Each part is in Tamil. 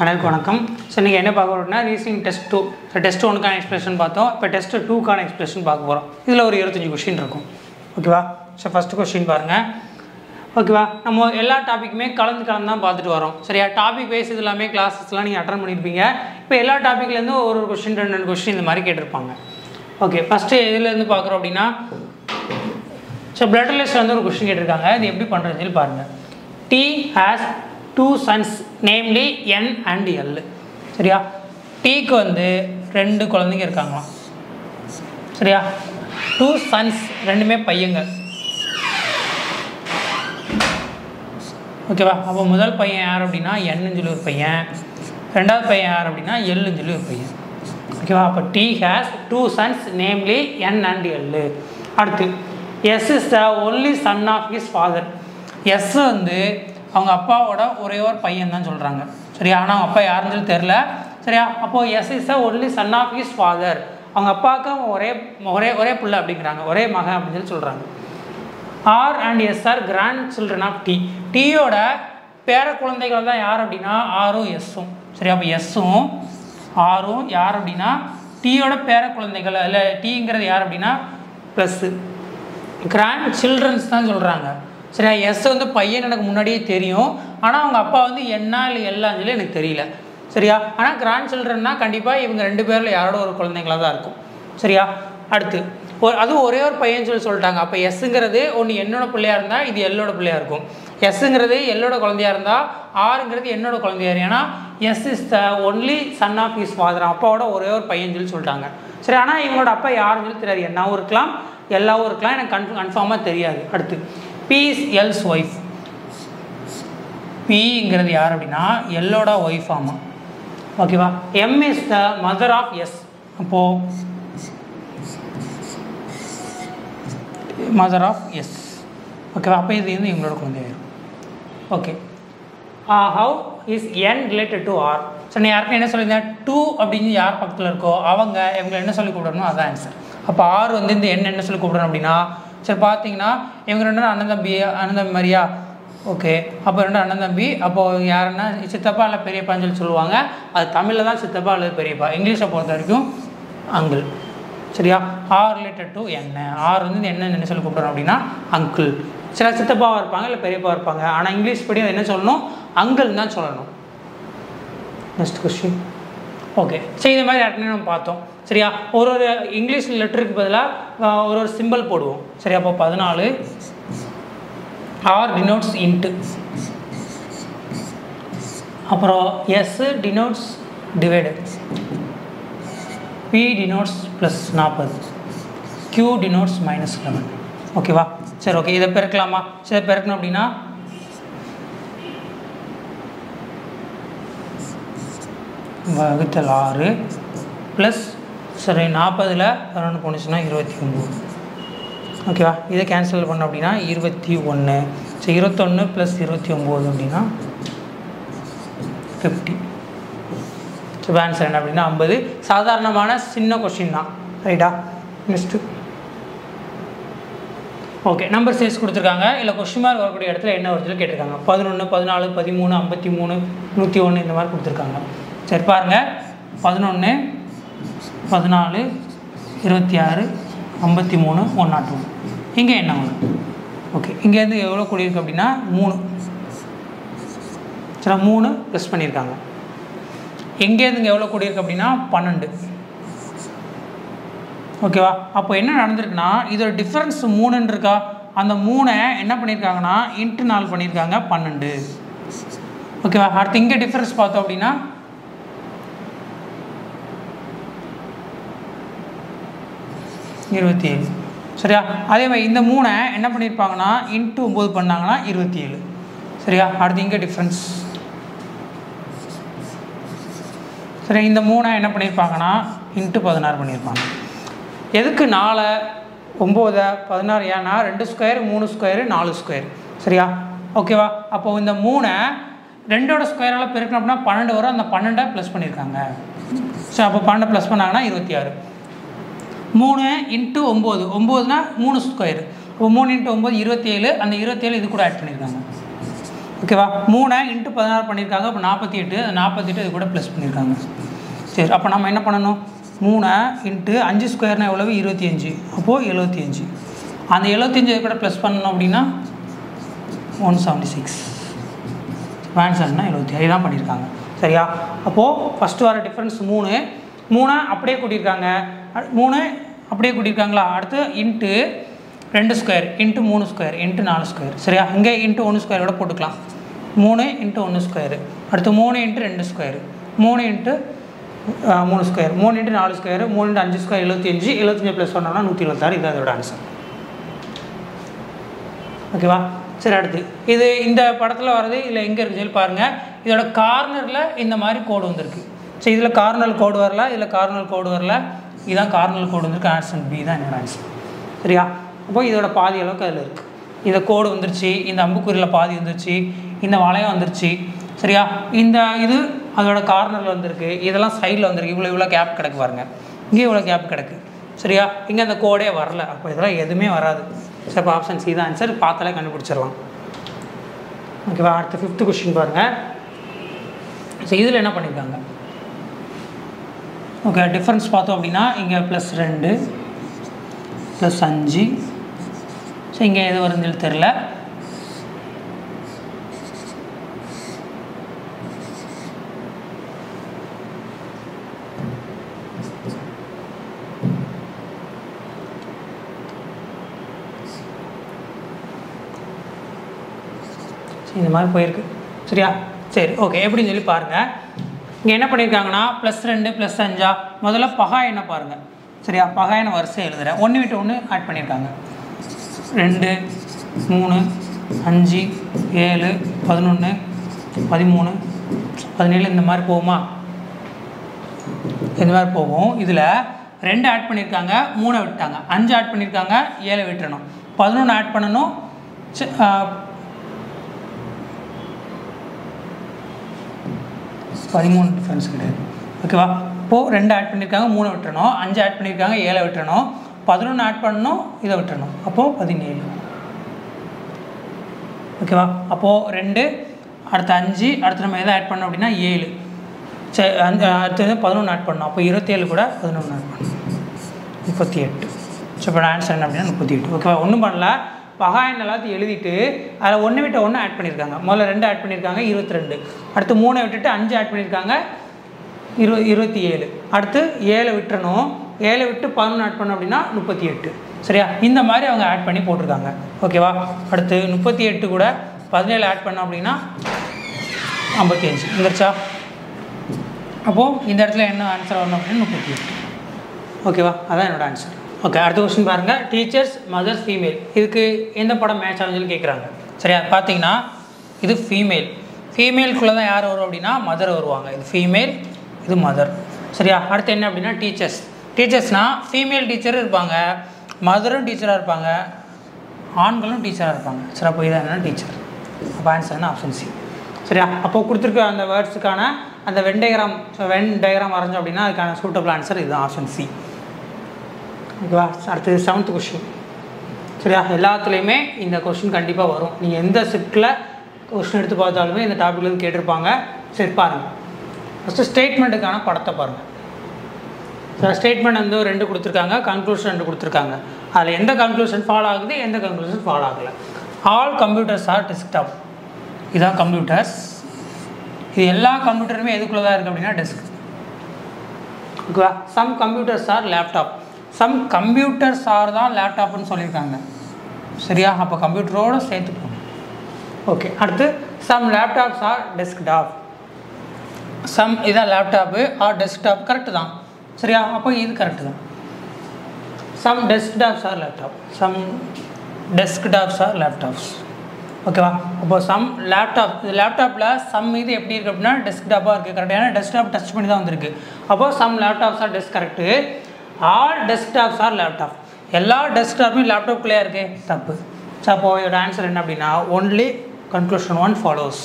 அனைவருக்கு வணக்கம். ஸோ நீங்கள் என்ன பார்க்க போகிறோம்னா reasoning test two so test ஒனுக்கான expression பார்த்தோம். இப்போ டெஸ்ட் டூக்கான எக்ஸ்பிரஷன் பார்க்க போகிறோம் இதில் ஒரு இருபத்தஞ்சி கொஷின் இருக்கும். ஓகேவா ஸோ ஃபஸ்ட்டு கொஷின் பாருங்கள் ஓகேவா நம்ம எல்லா டாப்பிக்குமே கலந்து கலந்து தான் பார்த்துட்டு வரோம். சரியா? டாபிக் வைஸ் இது எல்லாமே கிளாஸஸ்லாம் நீங்கள் அட்டன் பண்ணியிருப்பீங்க இப்போ எல்லா டாப்பிக்லேருந்து ஒரு ஒரு கொஷின் ரெண்டு ரெண்டு கொஷின் இந்த மாதிரி கேட்டிருப்பாங்க. ஓகே ஃபஸ்ட்டு இதுலேருந்து பார்க்குறோம் அப்படின்னா ஸோ பிளட் லிஸ்ட்டில் வந்து ஒரு கொஸ்டின் கேட்டிருக்காங்க. இது எப்படி பண்ணுறதுன்னு சொல்லி பாருங்கள் T has two sons namely N and L சரியா? டீக்கு வந்து ரெண்டு குழந்தைங்க இருக்காங்களாம். சரியா? டூ சன்ஸ் ரெண்டுமே பையங்க ஓகேவா அப்போ முதல் பையன் யார் அப்படின்னா என்னு சொல்லி ஒரு பையன். ரெண்டாவது பையன் யார் அப்படின்னா எல்லுன்னு சொல்லி ஒரு பையன். ஓகேவா அப்போ T has two sons namely N and L அடுத்து S is the only son of his father S வந்து அவங்க அப்பாவோட ஒரே ஒரு பையன் தான் சொல்கிறாங்க சரியா? ஆனால் அவங்க அப்பா யாருன்னு சொல்லி தெரில சரியா? அப்போது S is a only son of his father அவங்க அப்பாவுக்கு ஒரே ஒரே ஒரே பிள்ளை அப்படிங்கிறாங்க. ஒரே மகன் அப்படின்னு சொல்லி சொல்கிறாங்க R and S are grandchildren of T டீயோட பேர குழந்தைகள் தான் யார் அப்படின்னா? ஆரும் எஸ்ஸும் சரி அப்போ எஸ்ஸும் ஆரும் யார் அப்படின்னா? டீயோட பேர குழந்தைகள் இல்லை டீங்கிறது யார் அப்படின்னா? ப்ளஸ்ஸு கிராண்ட் சில்ட்ரன்ஸ் தான் சொல்கிறாங்க சரியா எஸ் வந்து பையன் எனக்கு முன்னாடியே தெரியும். ஆனால் அவங்க அப்பா வந்து என்ன இல்லை எல்லாம் சொல்லி எனக்கு தெரியல. சரியா? ஆனால் கிராண்ட் சில்ட்ரன்னா கண்டிப்பாக இவங்க ரெண்டு பேரில் யாரோட ஒரு குழந்தைங்களாக தான் இருக்கும். சரியா? அடுத்து ஒரு அதுவும் ஒரே ஒரு பையன் சொல்லி சொல்லிட்டாங்க. அப்போ எஸ்ஸுங்கிறது ஒன்று என்னோட பிள்ளையாக இருந்தால் இது எல்லோட பிள்ளையாக இருக்கும். எஸ்ஸுங்கிறது எல்லோட குழந்தையாக இருந்தால் ஆறுங்கிறது என்னோட குழந்தையார் ஏன்னா S is the only son of is father அப்பாவோட ஒரே ஒரு பையன் சொல்லி சொல்லிட்டாங்க. சரி ஆனால் இவங்களோட அப்பா யாருன்னு சொல்லி தெரியாது. என்னவும் இருக்கலாம் எல்லாவும் இருக்கலாம். எனக்கு கன்ஃபார்மாக தெரியாது. அடுத்து பீஸ் எல்ஸ் ஒய்ஃப் பிங்கிறது யார் அப்படின்னா எல்லோட ஒய்ஃப் ஆமாம் ஓகேவா M is the mother of S அப்போது மதர் ஆஃப் எஸ் ஓகேவா அப்போ இது வந்து இவங்களோட குழந்தையாயிரும் okay how is N related to R so நான் யாருக்கும் என்ன சொல்லியிருந்தேன் டூ அப்படின்னு யார் பக்கத்தில் இருக்கோ அவங்க இவங்களை என்ன சொல்லி கூப்பிடணும் அதான் ஆன்சர் அப்போ ஆர் வந்து இந்த என் என்ன சொல்லி கூப்பிடணும் அப்படின்னா சரி பார்த்தீங்கன்னா இவங்க ரெண்டு அண்ணன் தம்பி அண்ணன் தம்பி மாதிரியா? ஓகே அப்போ ரெண்டு அண்ணன் தம்பி. அப்போது யாருன்னா சித்தப்பா இல்லை பெரியப்பான்னு சொல்லி சொல்லுவாங்க. அது தமிழில் தான் சித்தப்பா அல்லது பெரியப்பா. இங்கிலீஷை பொறுத்த வரைக்கும் அங்கிள் சரியா? ஆர் ரிலேட்டட் டு என்ன ஆர் வந்து என்ன என்ன சொல்லி கூப்பிட்றோம் அப்படின்னா அங்கிள் சில சித்தப்பாவாக இருப்பாங்க இல்லை பெரியப்பா இருப்பாங்க. ஆனால் இங்கிலீஷ் படி என்ன சொல்லணும்? அங்கிள் தான் சொல்லணும். நெக்ஸ்ட் கொஸ்டின் ஓகே சரி இந்த மாதிரி ஏற்கனவே நம்ம பார்த்தோம். சரியா? ஒரு ஒரு இங்கிலீஷ் லெட்டருக்கு பதிலாக ஒரு ஒரு சிம்பிள் போடுவோம். சரியா? அப்போ பதினாலு. ஆர் டினோட்ஸ் இன்ட்டு அப்புறம் S denotes divide P denotes plus நாற்பது. க்யூ டினோட்ஸ் மைனஸ் லெவன் ஓகேவா சரி ஓகே இதை பெருக்கலாமா? சரி பெருக்கணும் அப்படின்னா வகுத்தல் ஆறு ப்ளஸ் சரி நாற்பதில் பதினொன்று போணுச்சுன்னா இருபத்தி ஒம்பது ஓகேவா இதை கேன்சல் பண்ண அப்படின்னா இருபத்தி ஒன்று. ஸோ இருபத்தொன்று ப்ளஸ் இருபத்தி ஒம்பது அப்படின்னா ஃபிஃப்டி ஸோ ஆன்சர் என்ன அப்படின்னா ஐம்பது. சாதாரணமான சின்ன கொஷின் தான். ரைட்டா நெக்ஸ்ட்டு ஓகே நம்பர் சைஸ் கொடுத்துருக்காங்க. இல்லை கொஷின் மார்க் வரக்கூடிய இடத்துல என்ன வருதுன்னு கேட்டிருக்காங்க. பதினொன்று பதினாலு பதிமூணு ஐம்பத்தி மூணு நூற்றி ஒன்று இந்த மாதிரி கொடுத்துருக்காங்க. சரி பாருங்கள் பதினொன்று பதினாலு இருபத்தி ஆறு ஐம்பத்தி மூணு. ஒன் நாட் ஒன் இங்கே என்ன ஒன்று ஓகே இங்கேருந்து எவ்வளோ கூடியிருக்கு அப்படின்னா மூணு. சரி மூணு ப்ளஸ் பண்ணியிருக்காங்க. எங்கேருந்து இங்கே எவ்வளோ கூடியிருக்கு அப்படின்னா பன்னெண்டு. ஓகேவா அப்போ என்ன நடந்திருக்குன்னா இதோட டிஃப்ரென்ஸ் மூணுன்னு இருக்கா? அந்த மூணை என்ன பண்ணியிருக்காங்கன்னா இன்ட்டு நாள் பண்ணியிருக்காங்க பன்னெண்டு. ஓகேவா அடுத்து இங்கே டிஃப்ரென்ஸ் பார்த்தோம் அப்படின்னா இருபத்தி ஏழு. சரியா? அதே மாதிரி இந்த மூணை என்ன பண்ணியிருப்பாங்கன்னா இன்ட்டு ஒம்பது பண்ணாங்கன்னா இருபத்தி ஏழு. சரியா? அடுத்து இங்கே டிஃப்ரென்ஸ் சரி இந்த மூணை என்ன பண்ணியிருப்பாங்கன்னா இன்ட்டு பதினாறு பண்ணியிருப்பாங்க எதுக்கு நாலை ஒம்போதை பதினாறு? ஏன்னா ரெண்டு ஸ்கொயர் மூணு ஸ்கொயரு நாலு ஸ்கொயர் சரியா? ஓகேவா அப்போது இந்த மூணை ரெண்டோட ஸ்கொயரால் பெருக்கணும் அப்படின்னா பன்னெண்டு வரும். அந்த பன்னெண்டை ப்ளஸ் பண்ணியிருக்காங்க ஸோ அப்போ பன்னெண்டு ப்ளஸ் பண்ணாங்கன்னா இருபத்தி ஆறு. மூணு இன்ட்டு ஒம்பது. ஒம்போதுனா மூணு ஸ்கொயர் இப்போ மூணு இன்ட்டு ஒம்பது இருபத்தி ஏழு அந்த இருபத்தேழு இது கூட ஆட் பண்ணியிருக்காங்க ஓகேவா மூணு இன்ட்டு பதினாறு பண்ணியிருக்காங்க அப்போ நாற்பத்தி எட்டு நாற்பத்தி எட்டு இது கூட ப்ளஸ் பண்ணியிருக்காங்க சரி அப்போ நம்ம என்ன பண்ணணும்? மூணு இன்ட்டு அஞ்சு ஸ்கொயர்னா எவ்வளவு? இருபத்தி அஞ்சு அப்போது எழுபத்தி அஞ்சு அந்த எழுபத்தஞ்சு இது கூட ப்ளஸ் பண்ணணும் அப்படின்னா ஒன் செவன்ட்டி சிக்ஸ் ஆன்சர்னா எழுபத்தி ஏழு தான் பண்ணியிருக்காங்க சரியா? அப்போது ஃபஸ்ட்டு வர டிஃப்ரென்ஸ் மூணு. மூணை அப்படியே கூட்டியிருக்காங்க. மூணு அப்படியே கூட்டியிருக்காங்களா? அடுத்து இன்ட்டு ரெண்டு ஸ்கொயர் இன்ட்டு மூணு ஸ்கொயர் இன்ட்டு நாலு ஸ்கொயர் சரியா? இங்கே இன்ட்டு ஒன்று ஸ்கொயர் கூட போட்டுக்கலாம். மூணு இன்ட்டு ஒன்று ஸ்கொயரு அடுத்து மூணு இன்ட்டு ரெண்டு ஸ்கொயரு மூணு இன்ட்டு மூணு ஸ்கொயர் மூணு இன்ட்டு நாலு ஸ்கொயர் மூணு இன்ட்டு அஞ்சு ஸ்கொயர் எழுபத்தஞ்சு எழுபத்தஞ்சு ப்ளஸ் பண்ணோம்னா நூற்றி எழுபத்தாறு இது அதோட ஆன்சர் ஓகேவா சரி அடுத்து. இது இந்த படத்தில் வர்றது இதில் எங்கே இருக்குன்னு சொல்லி பாருங்கள் இதோட கார்னரில் இந்த மாதிரி கோடு வந்திருக்கு. சரி இதில் கார்னல் கோடு வரல இதில் கார்னல் கோடு வரல. இதுதான் கார்னல் கோடு வந்திருக்கு ஆன்சர் பி தான் என்னோட ஆன்சர் சரியா? அப்போ இதோட பாதி அளவுக்கு அதில் இருக்குது இந்த கோடு வந்துருச்சு இந்த அம்புக்குறியில் பாதி வந்துருச்சு இந்த வளையம் வந்துருச்சு. சரியா? இந்த இது அதோட கார்னரில் வந்திருக்கு. இதெல்லாம் சைடில் வந்திருக்கு. இவ்வளோ இவ்வளோ கேப் கிடக்கு பாருங்க. இங்கே இவ்வளோ கேப் கிடக்கு. சரியா? இங்கே அந்த கோடே வரல. அப்போ இதெல்லாம் எதுவுமே வராது. சரி இப்போ ஆப்ஷன் சி தான் ஆன்சர் பார்த்தாலே கண்டுபிடிச்சிடலாம். ஓகேவா அடுத்த ஃபிஃப்த்து கொஸ்டின் பாருங்கள் ஸோ இதில் என்ன பண்ணியிருக்காங்க ஓகே டிஃப்ரென்ஸ் பார்த்தோம் அப்படின்னா இங்கே ப்ளஸ் ரெண்டு ப்ளஸ் அஞ்சு. ஸோ இங்கே எது வருதுன்னு தெரில சரி, இந்த மாதிரி போயிருக்கு. சரியா? சரி ஓகே எப்படின்னு சொல்லி பாருங்கள் இங்கே என்ன பண்ணியிருக்காங்கன்னா ப்ளஸ் ரெண்டு ப்ளஸ் அஞ்சா முதல்ல பகா என்ன பாருங்கள் சரியா? பகா என்ன வரிசை எழுதுகிறேன் ஒன்று விட்டு ஒன்று ஆட் பண்ணியிருக்காங்க ரெண்டு மூணு அஞ்சு ஏழு பதினொன்று பதிமூணு பதினேழு இந்த மாதிரி போகுமா? இந்த மாதிரி போகும். இதில் ரெண்டு ஆட் பண்ணியிருக்காங்க மூணை விட்டாங்க. அஞ்சு ஆட் பண்ணியிருக்காங்க ஏழை விட்டுறணும். பதினொன்று ஆட் பண்ணணும் சி- ஆ, பதிமூணு டிஃப்ரென்ஸ் கிடையாது. ஓகேவா இப்போது ரெண்டு ஆட் பண்ணியிருக்காங்க மூணு விட்டுறணும். அஞ்சு ஆட் பண்ணியிருக்காங்க ஏழை விட்டுறணும். பதினொன்று ஆட் பண்ணணும் இதை விட்டுறணும். அப்போது பதினேழு. ஓகேவா அப்போது ரெண்டு அடுத்த அஞ்சு அடுத்து நம்ம எதை ஆட் பண்ணோம் அப்படின்னா ஏழு. சரி அஞ்சு அடுத்தது பதினொன்று ஆட் பண்ணோம். அப்போ இருபத்தேழு கூட பதினொன்று ஆட் பண்ணணும் முப்பத்தி எட்டு. ஸோ இப்போ ஆன்சர் என்ன அப்படின்னா முப்பத்தி எட்டு. ஓகேவா ஒன்றும் பண்ணல. பகாயன் எல்லாத்தையும் எழுதிட்டு அதில் ஒன்று விட்டு ஒன்று ஆட் பண்ணியிருக்காங்க முதல்ல ரெண்டு ஆட் பண்ணியிருக்காங்க இருபத்தி ரெண்டு அடுத்து மூணை விட்டுட்டு அஞ்சு ஆட் பண்ணியிருக்காங்க இரு இருபத்தி ஏழு அடுத்து ஏழை விட்டுறணும். ஏழை விட்டு பதினொன்று ஆட் பண்ணோம் அப்படின்னா முப்பத்தி எட்டு சரியா? இந்த மாதிரி அவங்க ஆட் பண்ணி போட்டிருக்காங்க. ஓகேவா அடுத்து முப்பத்தி எட்டு கூட பதினேழு ஆட் பண்ணோம் அப்படின்னா ஐம்பத்தி அஞ்சு வந்துருச்சா? அப்போது இந்த இடத்துல என்ன ஆன்சர் வரணும் அப்படின்னா முப்பத்தி எட்டு ஓகேவா அதான் என்னோட ஆன்சர் ஓகே அடுத்த கொஸ்டின் பாருங்கள் டீச்சர்ஸ் மதர்ஸ் ஃபீமேல் இதுக்கு எந்த படம் மேட்ச் ஆகுதுன்னு சொல்லி கேட்குறாங்க சரியா? பார்த்தீங்கன்னா இது ஃபீமேல் ஃபீமேலுக்குள்ளே தான் யார் வரும் அப்படின்னா மதர் வருவாங்க. இது ஃபீமேல் இது மதர் சரியா? அடுத்து என்ன அப்படின்னா டீச்சர்ஸ் டீச்சர்ஸ்னால் ஃபீமேல் டீச்சரும் இருப்பாங்க. மதரும் டீச்சராக இருப்பாங்க. ஆண்களும் டீச்சராக இருப்பாங்க. சரி அப்போ இதான் என்னென்னா டீச்சர் அப்போ ஆன்சர் என்ன? ஆப்ஷன் சி சரியா? அப்போ கொடுத்துருக்க அந்த வேர்ட்ஸுக்கான அந்த Venn diagram so Venn diagram வரைஞ்சோம் அப்படின்னா அதுக்கான சூட்டபிள் ஆன்சர் இதுதான் ஆப்ஷன் சி ஓகேவா? அடுத்தது செவன்த் கொஷின் சரியா? எல்லாத்துலேயுமே இந்த கொஷின் கண்டிப்பாக வரும். நீங்கள் எந்த ஷிஃப்ட்டில் கொஷின் எடுத்து பார்த்தாலுமே இந்த டாப்பிக்லேருந்து கேட்டிருப்பாங்க. சரி பாருங்கள் ஃபஸ்ட்டு ஸ்டேட்மெண்ட்டுக்கான படத்தை பாருங்கள் சார் ஸ்டேட்மெண்ட் வந்து ரெண்டு கொடுத்துருக்காங்க கன்க்ளூஷன் ரெண்டு கொடுத்துருக்காங்க. அதில் எந்த கன்க்ளூஷன் ஃபாலோ ஆகுது எந்த கன்க்ளூஷன் ஃபாலோ ஆகலை. ஆல் கம்ப்யூட்டர்ஸ் ஆர் டெஸ்க்டாப் இதான் கம்ப்யூட்டர்ஸ் இது எல்லா கம்ப்யூட்டருமே எதுக்குள்ளே தான் இருக்குது அப்படின்னா டெஸ்க் ஓகேவா? Some computers are laptop some computers are தான் லேப்டாப்னு சொல்லியிருக்காங்க. சரியா? அப்போ கம்ப்யூட்டரோடு சேர்த்துக்கணும் ஓகே அடுத்து some laptops are desktop some இதான் லேப்டாப்பு ஆர் டெஸ்க்டாப் கரெக்டு தான். சரியா? அப்போ இது கரெக்டு தான். Some desktops are laptop some desktops are laptops ஓகேவா அப்போ சம் லேப்டாப் இது லேப்டாப்பில் சம் இது எப்படி இருக்குது அப்படின்னா டெஸ்க்டாப்பாக இருக்குது கரெக்ட் ஏன்னா டெஸ்க்டாப் டச் பண்ணி தான் வந்திருக்கு. அப்போது some laptops are desk correct all desktops are laptop எல்லா டெஸ்க்டாப்புமே லேப்டாப்குள்ளேயே இருக்கு? தப்பு. ஸோ அப்போ இதோட ஆன்சர் என்ன அப்படின்னா ஒன்லி கன்க்ளூஷன் ஒன் ஃபாலோஸ்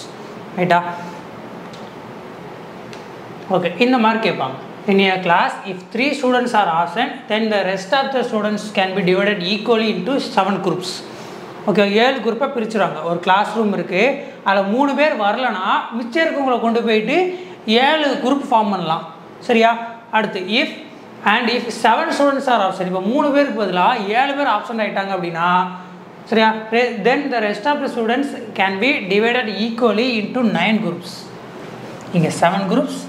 ரைட்டா ஓகே இந்த மாதிரி கேட்பாங்க. In a if three students are are absent then the rest of the students can be divided equally into seven groups okay ஏழு குரூப்பாக பிரிச்சுருவாங்க ஒரு கிளாஸ் ரூம் இருக்குது அதில் மூணு பேர் வரலனா மிச்சம் இருக்கவங்களை கொண்டு போயிட்டு ஏழு குரூப் ஃபார்ம் பண்ணலாம். சரியா? அடுத்து if and if seven students are absent இப்போ மூணு பேருக்கு பதிலாக ஏழு பேர் ஆப்ஷன் ஆகிட்டாங்க அப்படின்னா சரியா? Then the rest of the students can be divided equally into nine groups இங்கே செவன் குரூப்ஸ்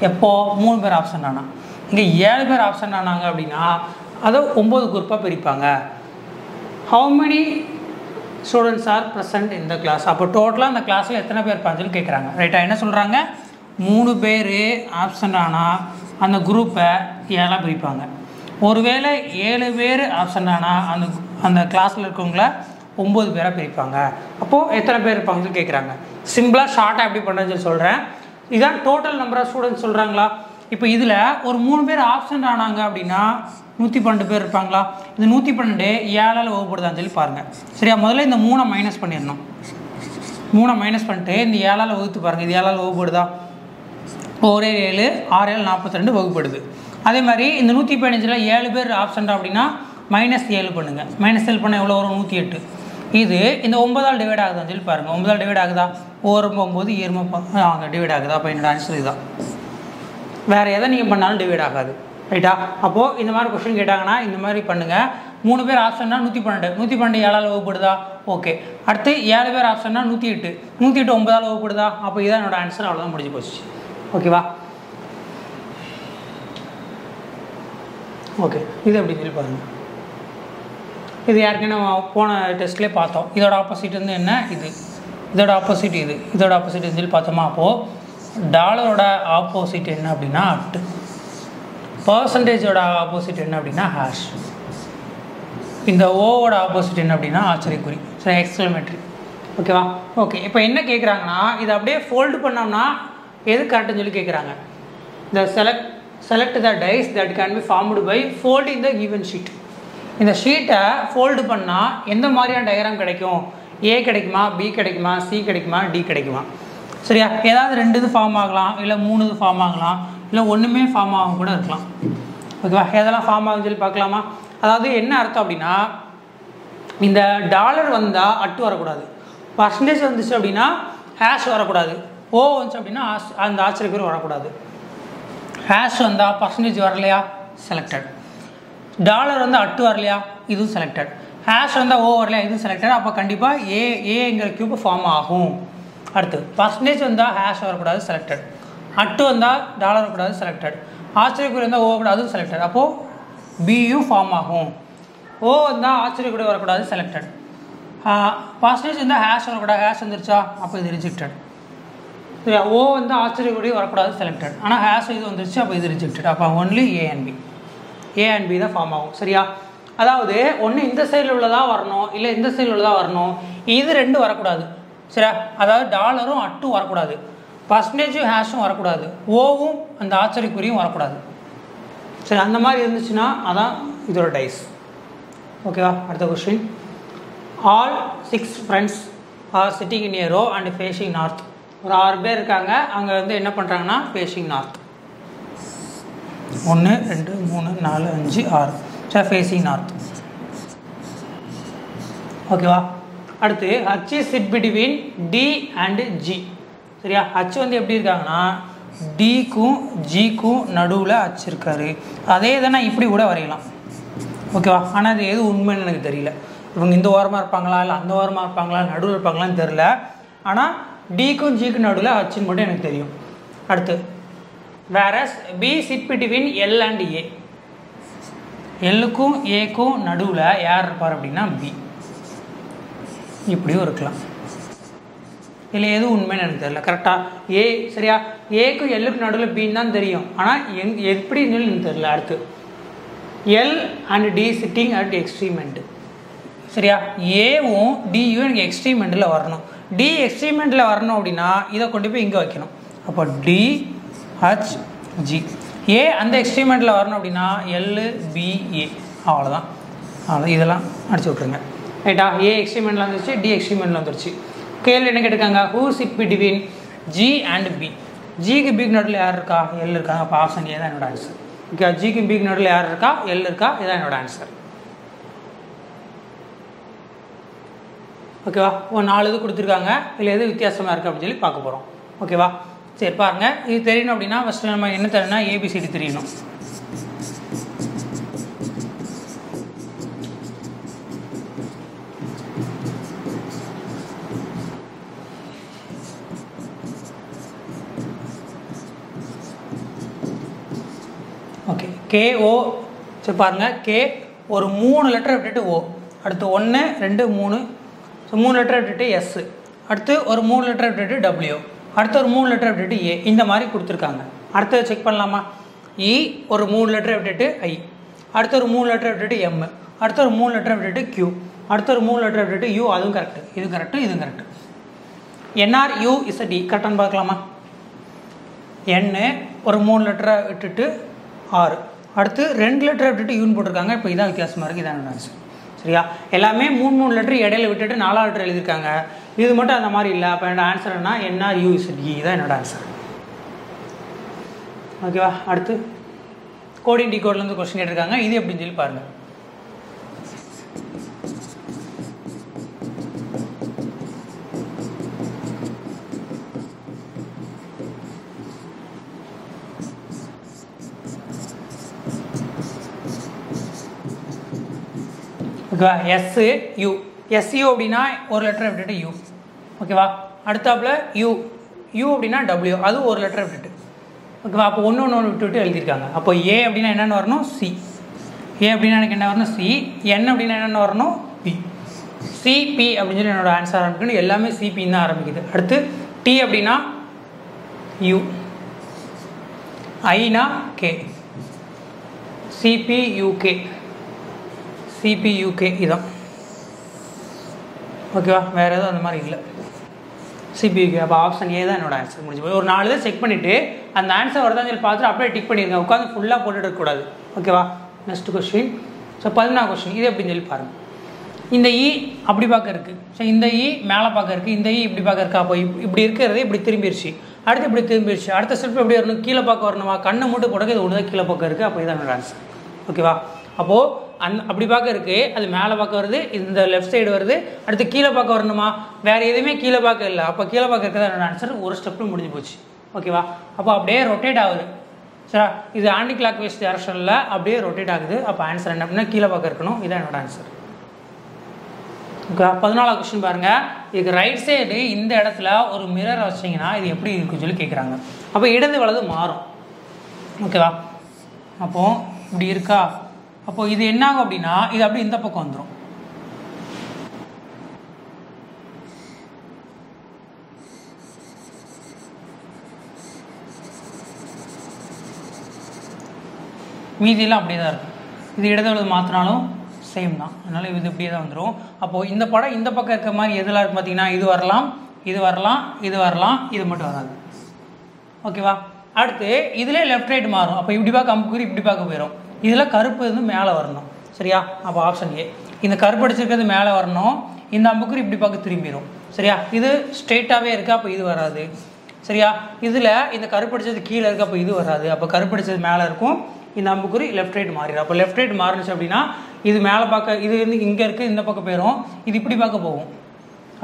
எப்போ மூணு பேர் ஆப்ஷன் ஆனால் இங்கே ஏழு பேர் ஆப்ஷன் ஆனாங்க அப்படின்னா அதை ஒம்பது குரூப்பாக பிரிப்பாங்க. How many students are present இந்த கிளாஸ் அப்போ டோட்டலாக அந்த கிளாஸில் எத்தனை பேர் இருப்பாங்கன்னு கேட்குறாங்க ரைட்டாக என்ன சொல்கிறாங்க மூணு பேர் ஆப்சண்ட் ஆனால் அந்த குரூப்பை ஏழாக பிரிப்பாங்க. ஒருவேளை ஏழு பேர் ஆப்சண்ட் ஆனால் அந்த அந்த கிளாஸில் இருக்கவங்கள ஒம்பது பேராக பிரிப்பாங்க. அப்போது எத்தனை பேர் இருப்பாங்கன்னு சொல்லி கேட்குறாங்க சிம்பிளாக ஷார்ட்டாக எப்படி பண்ணுறேன்னு சொல்லி சொல்கிறேன் இதான் டோட்டல் நம்பர் ஆஃப் ஸ்டூடெண்ட்ஸ் சொல்கிறாங்களா இப்போ இதில் ஒரு மூணு பேர் ஆப்சண்ட் ஆனாங்க அப்படின்னா நூற்றி பன்னெண்டு பேர் இருப்பாங்களா? இந்த நூற்றி பன்னெண்டு ஏழால் வகுப்படுதான்னு சொல்லி பாருங்கள் சரியா? முதல்ல இந்த மூணை மைனஸ் பண்ணிடணும். மூணை மைனஸ் பண்ணிட்டு இந்த ஏழால் வகுத்து பாருங்கள் இது ஏழால் வகுப்படுதா? ஒரே ஏழு ஆறு ஏழு நாற்பத்தி ரெண்டு வகுப்படுது. அதே மாதிரி இந்த நூற்றி பதினஞ்சில் ஏழு பேர் ஆப்சண்ட் அப்படின்னா மைனஸ் ஏழு பண்ணுங்கள் மைனஸ் ஏழு பண்ணால் எவ்வளோ வரும்? நூற்றி எட்டு. இது இந்த ஒன்பதால் டிவைட் ஆகுதான்னு சொல்லி பாருங்கள் ஒன்பதால் டிவைட் ஆகுதா? ஒரு ஒம்பது ஏறுமா அங்கே டிவைட் ஆகுதா? அப்போ என்னோட ஆன்சர் இதுதான். வேறு எதை நீங்கள் பண்ணாலும் டிவைட் ஆகாது. ரைட்டா அப்போது இந்த மாதிரி கொஸ்டின் கேட்டாங்கன்னா இந்த மாதிரி பண்ணுங்கள் மூணு பேர் ஆப்ஷன்னா நூற்றி பன்னெண்டு. நூற்றி பன்னெண்டு ஏழால் வகுப்படுதா? ஓகே. அடுத்து ஏழு பேர் ஆப்ஷன்னா நூற்றி எட்டு. நூற்றி எட்டு ஒன்பதால் வகுப்படுதா? அப்போ இதான் என்னோடய ஆன்சர் அவ்வளோதான் முடிஞ்சு போச்சு. ஓகேவா? ஓகே இது எப்படி சொல்லி பாருங்கள் இது யாருக்குன்னு நம்ம போன டெஸ்ட்லேயே பார்த்தோம். இதோட ஆப்போசிட் வந்து என்ன? இது. இதோட ஆப்போசிட் இது. இதோட ஆப்போசிட் சொல்லி பார்த்தோமா? அப்போது டாலரோட ஆப்போசிட் என்ன அப்படின்னா அட்டு பர்சன்டேஜோட ஆப்போசிட் என்ன அப்படின்னா ஹேஷ் இந்த ஓவோட ஆப்போசிட் என்ன அப்படின்னா ஆச்சரியக்குறி. சரி எக்ஸ்கிளமேட்ரி ஓகேவா? ஓகே இப்போ என்ன கேட்குறாங்கன்னா இதை அப்படியே ஃபோல்டு பண்ணோம்னா எது கரெக்டுன்னு சொல்லி கேட்குறாங்க இந்த select select the dies that can be formed by folding the given sheet இந்த ஷீட்டை ஃபோல்டு பண்ணால் எந்த மாதிரியான டயக்ராம் கிடைக்கும்? ஏ கிடைக்குமா பி கிடைக்குமா சி கிடைக்குமா டி கிடைக்குமா? சரியா? ஏதாவது ரெண்டு இது ஃபார்ம் ஆகலாம் இல்லை மூணு இது ஃபார்ம் ஆகலாம் இல்லை ஒன்றுமே ஃபார்ம் ஆகும் கூட இருக்கலாம். ஓகேவா எதெல்லாம் ஃபார்ம் ஆகுதுன்னு சொல்லி பார்க்கலாமா? அதாவது என்ன அர்த்தம் அப்படின்னா இந்த டாலர் வந்தால் அட்டு வரக்கூடாது. பர்சன்டேஜ் வந்துச்சு அப்படின்னா ஹேஷ் வரக்கூடாது. ஓ வந்துச்சு அப்படின்னா ஆஸ்- அந்த பேர் வரக்கூடாது. ஹேஷ் வந்தால் பர்சன்டேஜ் வரலையா? செலக்டட் டாலர் வந்து அட்டு வரலையா? இதுவும் செலக்டட் ஹேஷ் வந்தால் ஓ வரலையா? இதுவும் செலக்டட் அப்போ கண்டிப்பாக ஏ ஏங்கிற கியூப் ஃபார்ம் ஆகும். அடுத்து பர்சன்டேஜ் வந்தால் ஹேஷ் வரக்கூடாது செலக்டட் அட்டு வந்தால் டாலர் வரக்கூடாது செலக்டட் ஆச்சரியக்குறி வந்தால் ஓ கூடாது அதுவும் செலக்டட் அப்போது பியும் ஃபார்ம் ஆகும். ஓ வந்தால் ஆச்சரியக்குறி வரக்கூடாது செலக்டட் பர்சன்டேஜ் வந்தால் ஹேஷ் வரக்கூடாது. ஹேஷ் வந்துருச்சா? அப்போ இது ரிஜெக்டட் சரியா ஓ வந்து ஆச்சரியக்குறி வரக்கூடாது செலக்டட் ஆனால் ஹேஸ் இது வந்துருச்சு அப்போ இது ரிஜெக்டட் அப்போ only A and B A and B தான் ஃபார்ம் ஆகும். சரியா? அதாவது ஒன்று இந்த சைடில் உள்ளதாக வரணும் இல்லை இந்த சைடில் உள்ளதாக வரணும் இது ரெண்டு வரக்கூடாது. சரியா? அதாவது டாலரும் அட்டும் வரக்கூடாது. பர்சன்டேஜும் ஹேஷும் வரக்கூடாது. ஓவும் அந்த ஆச்சரியக்குறியும் வரக்கூடாது. சரி அந்த மாதிரி இருந்துச்சுன்னா அதான் இதோட டைஸ் ஓகேவா அடுத்த question all six friends are sitting in a row and facing north ஒரு ஆறு பேர் இருக்காங்க. அங்கே வந்து என்ன பண்ணுறாங்கன்னா ஃபேஷிங் நார்த் ஒன்று ரெண்டு மூணு நாலு அஞ்சு ஆறு. சார் ஃபேஸிங் நார்த் ஓகேவா அடுத்து H sit between D and G சரியா? ஹச் வந்து எப்படி இருக்காங்கன்னா டிக்கும் ஜிக்கும் நடுவில் ஹச் இருக்காரு. அதே இதை நான் இப்படி கூட வரையலாம். ஓகேவா ஆனால் அது எது உண்மைன்னு எனக்கு தெரியல. இவங்க இந்த ஓரமாக இருப்பாங்களா? இல்லை அந்த ஓரமாக இருப்பாங்களா? நடுவில் இருப்பாங்களான்னு தெரில ஆனால் டிக்கும் ஜிக்கும் நடுவில் ஹச்சுன்னு மட்டும் எனக்கு தெரியும். அடுத்து. Where's B sit between L and A எல்லுக்கும் ஏக்கும் நடுவில் யார் இருப்பார் அப்படின்னா பி இப்படியும் இருக்கலாம். இல்லை எது உண்மைன்னு எனக்கு தெரியல. கரெக்டாக ஏ சரியா? ஏக்கும் எல்லுக்கும் நடுவில் பின்னு தான் தெரியும். ஆனால் எங் எப்படின்னு எனக்கு தெரியல. அடுத்து. L and D sitting at extreme end சரியா? ஏவும் டியும் எனக்கு எக்ஸ்ட்ரீமெண்ட்டில் வரணும். டி எக்ஸ்ட்ரீமெண்ட்டில் வரணும் அப்படின்னா இதை கொண்டு போய் இங்கே வைக்கணும். அப்போ டி ஹச் ஜி ஏ அந்த எக்ஸ்ட்ரீமெண்ட்டில் வரணும் அப்படின்னா எல்லு பிஏ அவ்வளோதான் அவ்வளோ இதெல்லாம் அடிச்சு விட்ருங்க ரைட்டா ஏ எக்ஸ்ட்ரீமெண்ட்டில் வந்துருச்சு டி எக்ஸ்ட்ரீமெண்ட்டில் வந்துருச்சு. கேள்வி என்ன கேட்டிருக்காங்க? Who sit between G and B ஜிக்கு பிக் நடுவில் யார் இருக்கா? எல் இருக்காங்க அப்போ ஆப்ஷன் ஏ தான் என்னோட ஆன்சர் ஓகே ஜிக்கு பிக் நடுவில் யார் இருக்கா? எல் இருக்கா? இதான் என்னோட ஆன்சர் ஓகேவா? ஒரு நாலு இது கொடுத்துருக்காங்க. இதில் எது வித்தியாசமாக இருக்குது அப்படின்னு சொல்லி பார்க்க போகிறோம் ஓகேவா? சரி பாருங்கள் இது தெரியணும் அப்படின்னா ஃபஸ்ட்டு நம்ம என்ன தெரியணும்னா ஏபிசிடி தெரியணும். ஓகே. கே ஓ சரி பாருங்கள் கே ஒரு மூணு லெட்டர் விட்டுட்டு ஓ அடுத்து ஒன்று ரெண்டு மூணு ஸோ மூணு லெட்டர் விட்டுட்டு எஸ் அடுத்து ஒரு மூணு லெட்டர் விட்டுட்டு டபிள்யூ அடுத்து ஒரு மூணு லெட்டர் விட்டுட்டு ஏ இந்த மாதிரி கொடுத்துருக்காங்க. அடுத்தது செக் பண்ணலாமா? இ ஒரு மூணு லெட்டர் விட்டுட்டு ஐ அடுத்து ஒரு மூணு லெட்டர் விட்டுட்டு எம் அடுத்து ஒரு மூணு லெட்டர் விட்டுட்டு கியூ அடுத்து ஒரு மூணு லெட்டர் விட்டுட்டு யூ அதுவும் கரெக்டு இது கரெக்டு இதுவும் கரெக்டு என்ஆர் யூ இஸ் கரெக்டானு பார்க்கலாமா? என்னு ஒரு மூணு லெட்டரை விட்டுட்டு ஆறு அடுத்து ரெண்டு லெட்டரை விட்டுட்டு யூன் போட்டிருக்காங்க. இப்போ இதான் வித்தியாசமாக இருக்குது இதான் ஆன்சர் சரியா? எல்லாமே மூணு மூணு லெட்டர் இடையில விட்டுட்டு நாலாவது லெட்டர் எழுதியிருக்காங்க. இது மட்டும் அந்த மாதிரி இல்லை. அப்போ என்னோட ஆன்சர் என்ன என்ஆர் யூ தான் என்னோட ஆன்சர் ஓகேவா அடுத்து? கோடிங் டிகோட்லேருந்து கொஸ்டின் கேட்டிருக்காங்க. இது எப்படின்னு சொல்லி பாருங்கள் ஓகேவா? எஸ்ஸு யூ எஸ்யூ அப்படின்னா ஒரு லெட்டரை விட்டுட்டு யூ ஓகேவா? அடுத்தாப்புல யூ யூ அப்படின்னா டபிள்யூ அது ஒரு லெட்டரை விட்டுட்டு ஓகேவா? அப்போ ஒன்று ஒன்று ஒன்று விட்டு விட்டு எழுதியிருக்காங்க. அப்போ ஏ அப்படின்னா என்னென்னு வரணும்? சி ஏ அப்படின்னா எனக்கு என்ன வரணும்? சி என் அப்படின்னா என்னென்னு வரணும்? பி சிபி அப்படின்னு சொல்லி என்னோடய ஆன்சர் ஆரம்பிக்கணும். எல்லாமே சிபின்னு தான் ஆரம்பிக்குது. அடுத்து டி அப்படின்னா யூ ஐனா கே சிபியூகே சிபியூகே இதான். ஓகேவா வேறு எதுவும் அந்த மாதிரி இல்லை. சிபியூகே அப்போ ஆப்ஷன் ஏ தான் என்னோட ஆன்சர் முடிஞ்சு போய் ஒரு நாலு இதை செக் பண்ணிவிட்டு அந்த ஆன்சர் வருதான்னு சொல்லி பார்த்துட்டு அப்படியே டிக் பண்ணிடுங்க உட்காந்து ஃபுல்லாக போட்டுட்டு இருக்கக்கூடாது. ஓகேவா நெக்ஸ்ட் கொஸ்டின் ஸோ பதினாறு கொஸ்டின் இது எப்படின்னு சொல்லி பாருங்கள் இந்த இ அப்படி பார்க்க இருக்குது ஸோ இந்த e இ மேலே பார்க்க இருக்குது இந்த இ இப்படி பார்க்க இருக்கா. அப்போ இப் இப்படி இருக்கிறது இப்படி திரும்பிடுச்சு அடுத்து இப்படி திரும்பிடுச்சு அடுத்த ஸ்டெப் எப்படி வரணும்? கீழே பார்க்க வரணுமா? கண்ணை மட்டும் கொடுக்க இது ஒன்று தான் கீழே பார்க்க இருக்குது அப்போ இதான் என்னோட ஆன்சர் ஓகேவா அப்போது அந் அப்படி பார்க்க இருக்குது அது மேலே பார்க்க வருது இந்த லெஃப்ட் சைடு வருது. அடுத்து கீழே பார்க்க வரணுமா? வேறு எதுவுமே கீழே பார்க்க இல்லை. அப்போ கீழே பார்க்க இருக்கிறது என்னோட ஆன்சர் ஒரு ஸ்டெப்பில் முடிஞ்சு போச்சு. ஓகேவா அப்போ அப்படியே ரொட்டேட் ஆகுது. சரியா? இது ஆன்டி கிளாக் வைஸ் டேரக்ஷனில் அப்படியே ரொட்டேட் ஆகுது. அப்போ ஆன்சர் என்ன அப்படின்னா கீழே பார்க்க இருக்கணும். இதான் என்னோட ஆன்சர் ஓகே பதினாலாம் கொஸ்டின் பாருங்கள் இதுக்கு ரைட் சைடு இந்த இடத்துல ஒரு மிரர் வச்சிங்கன்னா இது எப்படி இருக்குன்னு சொல்லி கேட்குறாங்க அப்போ இடது வலது மாறும். ஓகேவா அப்போது இப்படி இருக்கா? அப்போ இது என்ன ஆகும் அப்படின்னா இது அப்படியே இந்த பக்கம் வந்துடும் மீதியெல்லாம் அப்படியே தான் இருக்கும். இது இடது மாற்றினாலும் சேம் தான். அதனால் இது இப்படியே தான் வந்துடும் அப்போது இந்த படம் இந்த பக்கம் இருக்க மாதிரி எதெல்லாம் இருக்குது பார்த்தீங்கன்னா இது வரலாம் இது வரலாம் இது வரலாம் இது மட்டும் வராது. ஓகேவா? அடுத்து இதில் லெஃப்ட் ரைட் மாறும். அப்போ இப்படி பார்க்க அம்புக்குறி இப்படி பார்க்க போயிடும் இதில் கருப்பு வந்து மேலே வரணும். சரியா? அப்போ ஆப்ஷன் ஏ இந்த கருப்பு அடிச்சிருக்கிறது மேலே வரணும். இந்த அம்புக்குறி இப்படி பார்க்க திரும்பிடும் சரியா? இது ஸ்ட்ரெயிட்டாகவே இருக்குது அப்போ இது வராது. சரியா? இதில் இந்த கருப்பு அடிச்சது கீழே இருக்குது அப்போ இது வராது. அப்போ கருப்பு அடிச்சது மேலே இருக்கும். இந்த அம்புக்குறி லெஃப்ட் ரைட் மாறிடும். அப்போ லெஃப்ட் ரைட் மாறுனுச்சு அப்படின்னா இது மேலே பார்க்க இது வந்து இங்கே இருக்குது இந்த பக்கம் போயிடும் இது இப்படி பார்க்க போகும்.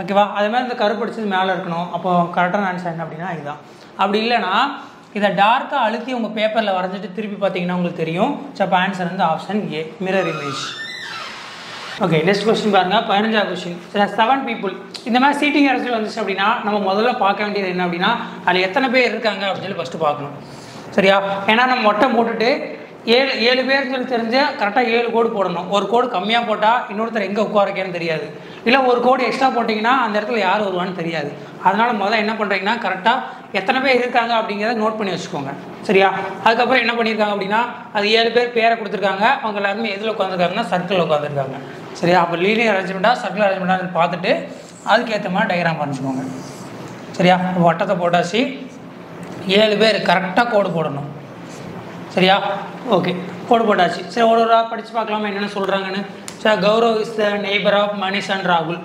ஓகேவா அதே மாதிரி இந்த கருப்பு அடிச்சது மேலே இருக்கணும். அப்போ கரெக்டான ஆன்சர் என்ன அப்படின்னா இதுதான். அப்படி இல்லைன்னா இதை டார்க்காக அழுத்தி உங்கள் பேப்பரில் வரைஞ்சிட்டு திருப்பி பார்த்தீங்கன்னா உங்களுக்கு தெரியும். ஸோ அப்போ ஆன்சர் வந்து option A mirror image okay next question பாருங்க. பதினஞ்சாவது கொஸ்டின் சார் செவன் பீப்புள் இந்த மாதிரி சீட்டிங் அரசியல் வந்துச்சு அப்படின்னா நம்ம முதல்ல பார்க்க வேண்டியது என்ன அப்படின்னா அதில் எத்தனை பேர் இருக்காங்க அப்படின்னு சொல்லி ஃபஸ்ட்டு பார்க்கணும். சரியா? ஏன்னா நம்ம மொட்டை போட்டுட்டு ஏழு ஏழு பேர் சொல்லி தெரிஞ்சு கரெக்டாக ஏழு கோடு போடணும். ஒரு கோடு கம்மியாக போட்டால் இன்னொருத்தர் எங்கே உட்காரக்கேன்னு தெரியாது. இல்லை ஒரு கோடு எக்ஸ்ட்ரா போட்டிங்கன்னா அந்த இடத்துல யார் வருவான்னு தெரியாது. அதனால் முதல்ல என்ன பண்ணுறீங்கன்னா கரெக்டாக எத்தனை பேர் இருக்காங்க அப்படிங்கிறத நோட் பண்ணி வச்சுக்கோங்க. சரியா? அதுக்கப்புறம் என்ன பண்ணியிருக்காங்க அப்படின்னா அது ஏழு பேர் பேரை கொடுத்துருக்காங்க. அவங்க எல்லாருமே எதில் உட்காந்துருக்காங்கன்னா சர்க்கிளில் உட்காந்துருக்காங்க சரியா? அப்போ லீனியர் அரேஞ்ச்மெண்ட்டாக சர்க்கிள் அரேஞ்ச்மெண்ட்டாக பார்த்துட்டு அதுக்கேற்ற மாதிரி டயக்ராம் பண்ணிச்சுக்கோங்க சரியா? வட்டத்தை போட்டாச்சு. ஏழு பேர் கரெக்டாக கோடு போடணும். சரியா? ஓகே கோடு போட்டாச்சு. சரி ஒரு ஒரு படித்து பார்க்கலாமா என்னென்ன சொல்கிறாங்கன்னு sir Gaurav is the neighbour of Manish and ராகுல்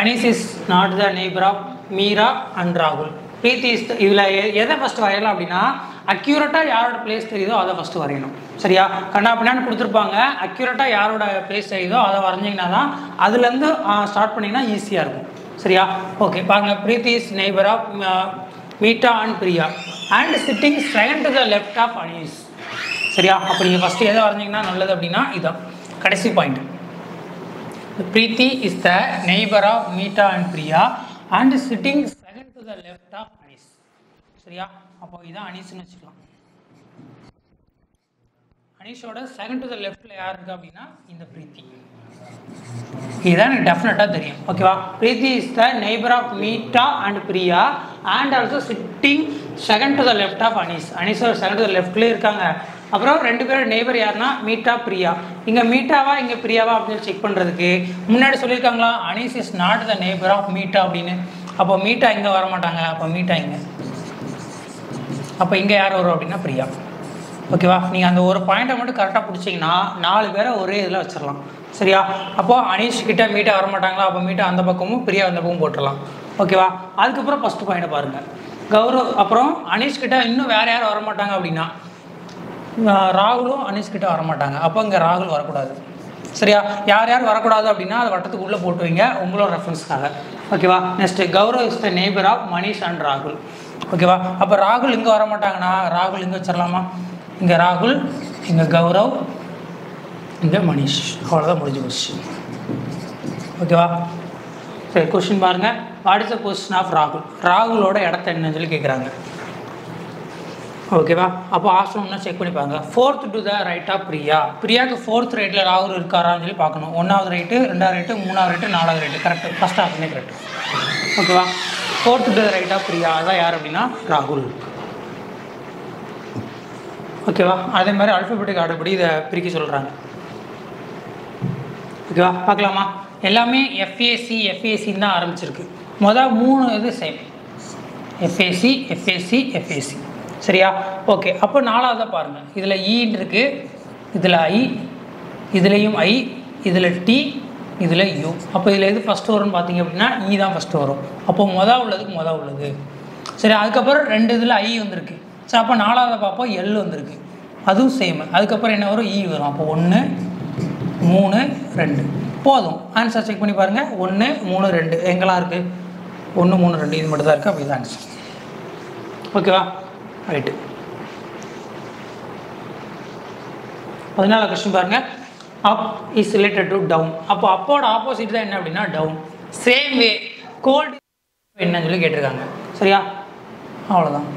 Anees is not the neighbour of Meera and ராகுல் பிரீத்தி இஸ் இதில் எதை ஃபஸ்ட்டு வரையலாம் அப்படின்னா அக்யூரேட்டாக யாரோட பிளேஸ் தெரியுதோ அதை ஃபஸ்ட்டு வரையணும். சரியா? கண்ணா பின்னான்னு கொடுத்துருப்பாங்க. அக்யூரேட்டாக யாரோட பிளேஸ் தெரியுதோ அதை வரைஞ்சிங்கன்னா தான் அதுலேருந்து ஸ்டார்ட் பண்ணிங்கன்னா ஈஸியாக இருக்கும். சரியா? ஓகே பாருங்கள் Preeti is neighbour of Meeta and Priya. And sitting straight to the left of Anees சரியா? அப்போ நீங்கள் ஃபஸ்ட்டு எதை வரைஞ்சிங்கன்னா நல்லது அப்படின்னா இதுதான் கடைசி point Preeti is the neighbour of Meeta and Priya and sitting second to the left of Anees சரியா? அப்போ இதான் அனீஸ்னு வச்சுக்கலாம். அனீஷோட செகண்ட் டு த லெஃப்ட்டில் யார் இருக்கு அப்படின்னா இந்த பிரீத்தி இதுதான் எனக்கு டெஃபினட்டாக தெரியும் ஓகேவா Preeti is the neighbour of Meeta and Priya and also sitting second to the left of Anees அனீஸோட second to the லெஃப்ட்லேயே இருக்காங்க. அப்புறம் ரெண்டு பேரும் நெய்பர் யாருன்னா? மீட்டா பிரியா. இங்கே மீட்டாவா இங்கே பிரியாவா அப்படின்னு செக் பண்ணுறதுக்கு முன்னாடி சொல்லியிருக்காங்களா? Anees is not the neighbour of Meeta அப்படின்னு. அப்போ மீட்டா இங்கே வர மாட்டாங்க. அப்போ மீட்டா இங்கே. அப்போ இங்கே யார் வரும் அப்படின்னா பிரியா. ஓகேவா நீங்கள் அந்த ஒரு பாயிண்ட்டை மட்டும் கரெக்டாக பிடிச்சிங்கன்னா நாலு பேரை ஒரே இதில் வச்சிடலாம் சரியா? அப்போ அனீஷ் கிட்டே மீட்டா வர மாட்டாங்களா? அப்போ மீட்டா அந்த பக்கமும் பிரியா அந்த பக்கமும் போட்டுடலாம் ஓகேவா? அதுக்கப்புறம் ஃபஸ்ட்டு பாயிண்ட்டை பாருங்கள் கௌரவ் அப்புறம் அனீஷ் கிட்ட இன்னும் வேறு யாரும் வர மாட்டாங்க அப்படின்னா ராகுலும் அனீஷ் கிட்ட வர மாட்டாங்க அப்போ இங்கே ராகுல் வரக்கூடாது. சரியா? யார் யார் வரக்கூடாது அப்படின்னா அது வட்டத்துக்குள்ளே போட்டு வைங்க. உங்களோட ரெஃபரன்ஸ்க்காக ஓகேவா? Next Gaurav is the neighbour of Manish and ராகுல். ஓகேவா? அப்போ ராகுல் இங்கே வரமாட்டாங்கன்னா ராகுல் இங்கே வச்சிடலாமா இங்கே ராகுல் இங்கே கௌரவ் இங்கே மணிஷ். அவ்வளோதான் முடிஞ்சு போச்சு. ஓகேவா? சரி கொஸ்டின் பாருங்க. What is the position of ராகுல் ராகுலோட இடத்த என்னன்னு சொல்லி கேட்குறாங்க ஓகேவா அப்போ ஆசிரமம்னா செக் பண்ணி பாருங்க. Fourth to the right of Priya? பிரியாவுக்கு fourth ரைட்டில் ராகுல் இருக்காரான்னு சொல்லி பார்க்கணும். ஒன்றாவது ரைட்டு ரெண்டாவது ரைட்டு மூணாவது ரைட்டு நாலாவது ரைட்டு கரெக்ட் ஃபஸ்ட் ஆப்ஷனே கரெக்ட் ஓகேவா fourth to the right of Priya? அதான் யார் அப்படின்னா? ராகுல். ஓகேவா அதே மாதிரி அல்ஃபபெட்டிக் ஆர்டர் படி இதை பிரிக்க சொல்கிறாங்க ஓகேவா பார்க்கலாமா? எல்லாமே எஃப்ஏசி எஃப்ஏசின்னு தான் ஆரம்பிச்சிருக்கு. மொதல் மூணு இது சேம் எஃப்ஏசி எஃப்ஏசி எஃப்ஏசி சரியா? ஓகே அப்போ நாலாவதாக பாருங்கள் இதில் ஈன்னு e இருக்குது இதில் ஐ இதுலேயும் ஐ இதில் டி இதில் யூ அப்போ இதில் எது ஃபஸ்ட்டு வரும்னு பார்த்தீங்க அப்படின்னா இ தான் ஃபஸ்ட்டு வரும். அப்போ மொதல் உள்ளதுக்கு மொதல் உள்ளது. சரி அதுக்கப்புறம் ரெண்டு இதில் ஐ வந்திருக்கு. சரி அப்போ நாலாவது பார்ப்போம் எல் வந்திருக்கு. அதுவும் சேமு அதுக்கப்புறம் என்ன வரும்? இ வரும். அப்போ ஒன்று மூணு ரெண்டு. போதும். ஆன்சர் செக் பண்ணி பாருங்கள் ஒன்று மூணு ரெண்டு. எங்கெல்லாம் இருக்குது ஒன்று மூணு ரெண்டு. இது மட்டும் தான் இருக்குது அப்படி தான் ஆன்சர் ஓகேவா ரைட்டு பதினாலு கொஸ்டின் பாருங்க. Up is related to down அப்போ அப்போட ஆப்போசிட் தான் என்ன அப்படின்னா டவுன் சேம் வே கோல்டு என்னன்னு சொல்லி கேட்டிருக்காங்க. சரியா? அவ்வளோதான்